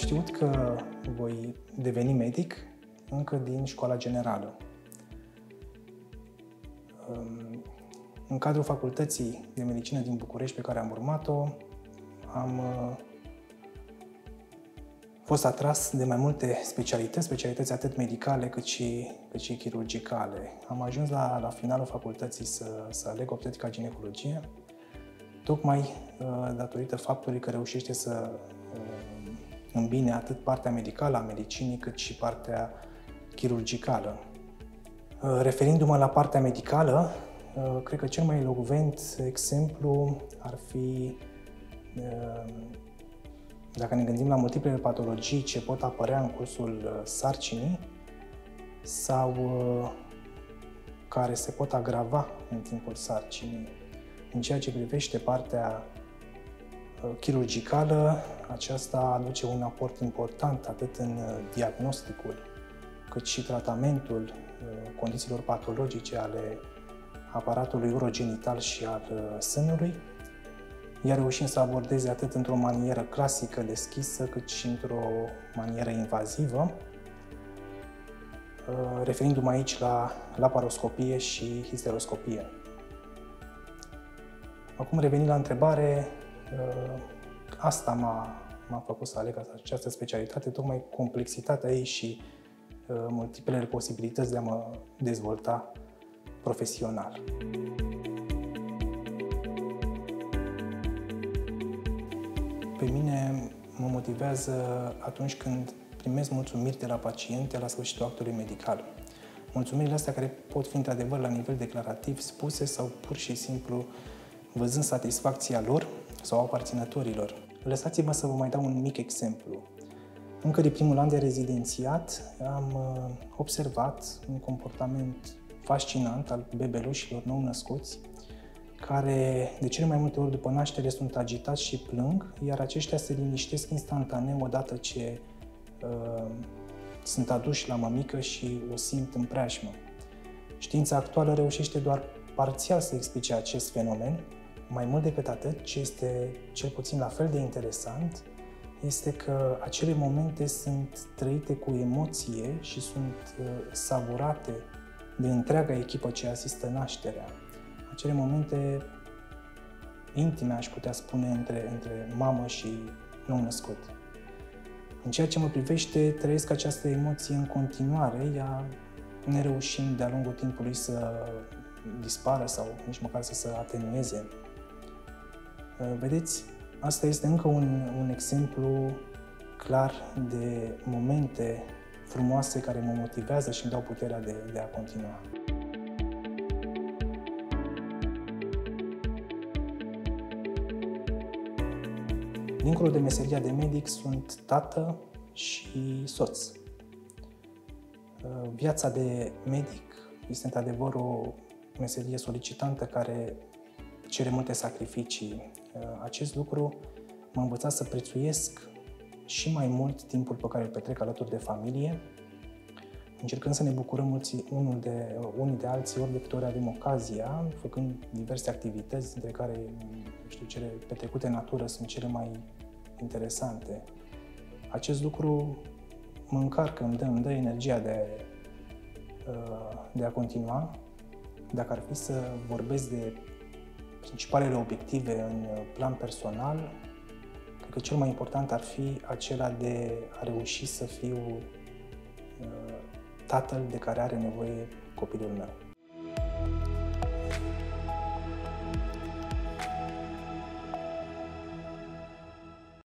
știut că voi deveni medic încă din școala generală. În cadrul facultății de medicină din București pe care am urmat-o, am uh, fost atras de mai multe specialități, specialități atât medicale cât și, cât și chirurgicale. Am ajuns la, la finalul facultății să, să aleg obstetrica ginecologie, tocmai uh, datorită faptului că reușește să uh, îmbine atât partea medicală a medicinii cât și partea chirurgicală. Referindu-mă la partea medicală, cred că cel mai elogvent exemplu ar fi dacă ne gândim la multiplele patologii ce pot apărea în cursul uh, sarcinii sau uh, care se pot agrava în timpul sarcinii. În ceea ce privește partea uh, chirurgicală, aceasta aduce un aport important atât în diagnosticul cât și tratamentul condițiilor patologice ale aparatului urogenital și al sânului, ea reușind să abordeze atât într-o manieră clasică, deschisă, cât și într-o manieră invazivă, uh, referindu-mă aici la laparoscopie și histeroscopie. Acum revenind la întrebare, uh, asta m-a, m-a făcut să aleg această specialitate, tocmai complexitatea ei și uh, multiplele posibilități de a mă dezvolta profesional. Pe mine mă motivează atunci când primesc mulțumiri de la paciente la sfârșitul actului medical. Mulțumirile astea care pot fi într-adevăr la nivel declarativ spuse sau pur și simplu văzând satisfacția lor sau aparținătorilor. Lăsați-mă să vă mai dau un mic exemplu. Încă de primul an de rezidențiat am uh, observat un comportament fascinant al bebelușilor nou născuți care de cele mai multe ori după naștere sunt agitați și plâng, iar aceștia se liniștesc instantaneu odată ce uh, sunt aduși la mămică și o simt în preajmă. Știința actuală reușește doar parțial să explice acest fenomen. Mai mult decât atât, ce este cel puțin la fel de interesant, este că acele momente sunt trăite cu emoție și sunt uh, savurate de întreaga echipă ce asistă nașterea acele momente intime, aș putea spune, între, între mamă și nou născut. În ceea ce mă privește, trăiesc această emoție în continuare, ea nereușind de-a lungul timpului să dispară sau nici măcar să se atenueze. Vedeți, asta este încă un, un exemplu clar de momente frumoase care mă motivează și îmi dau puterea de, de a continua. Dincolo de meseria de medic, sunt tată și soț. Uh, viața de medic este într-adevăr o meserie solicitantă care cere multe sacrificii. Uh, acest lucru m-a învățat să prețuiesc și mai mult timpul pe care îl petrec alături de familie, încercând să ne bucurăm mulți, unul de, unii de alții ori de câte ori avem ocazia, făcând diverse activități, dintre care știu, cele petrecute în natură sunt cele mai interesante. Acest lucru mă încarcă, îmi dă, îmi dă energia de, uh, de a continua. Dacă ar fi să vorbesc de principalele obiective în plan personal, cred că cel mai important ar fi acela de a reuși să fiu uh, tatăl de care are nevoie copilul meu.